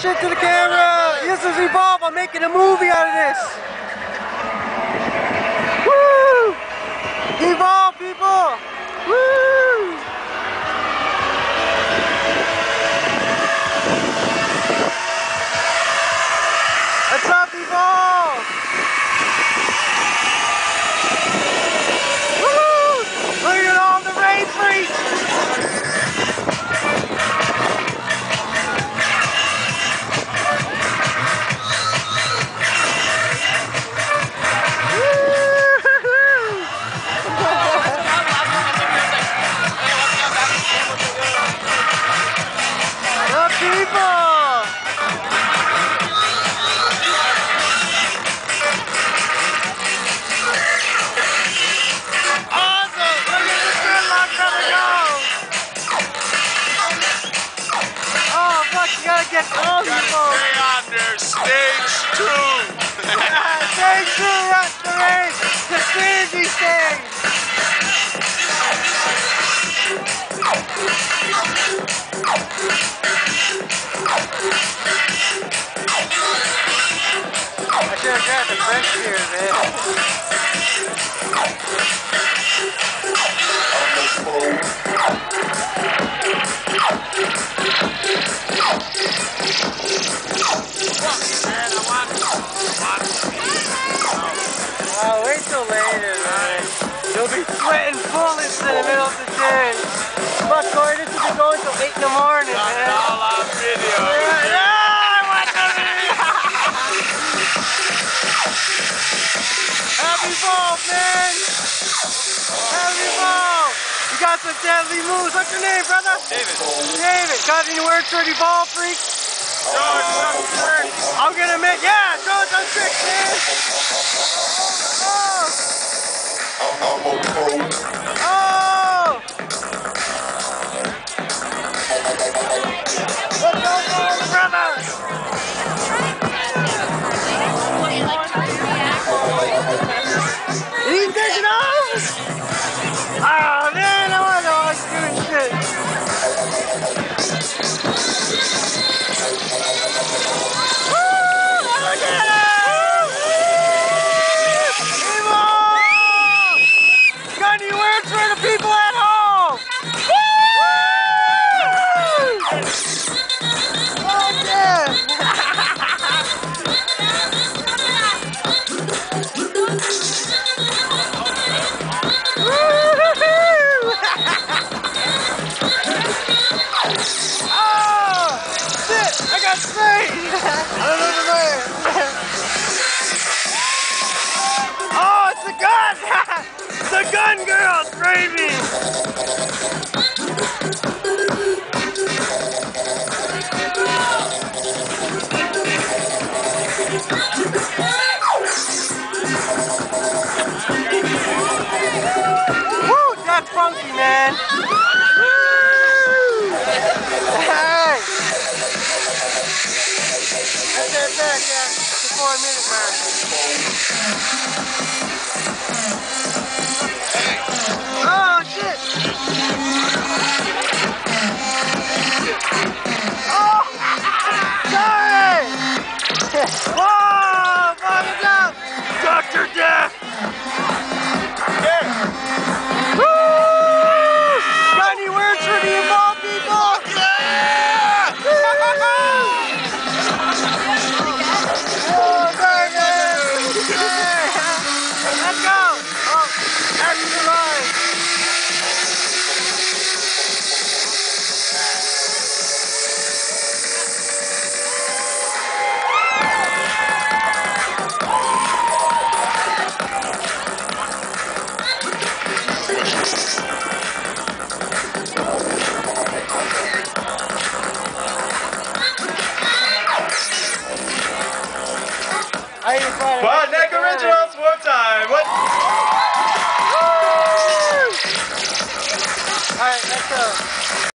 shit to the camera. This is Evolve. I'm making a movie out of this. Get all Gotta people! stay on there, stage two. Stay true, restoration! The Trinity stage! I should have grabbed the French beer, man. You'll be sweating bullets in the middle of the day. Fuck, Corey, this be going till 8 in the morning, it man. all on video. Yeah, I want the video. Happy ball, man. Happy ball. You got some deadly moves. What's your name, brother? David. David. Got any words for the ball freaks? Work. I'm That's it, back. It's four minute mark. I ain't fighting. But Neck Originals, one time. What? All right, let's go.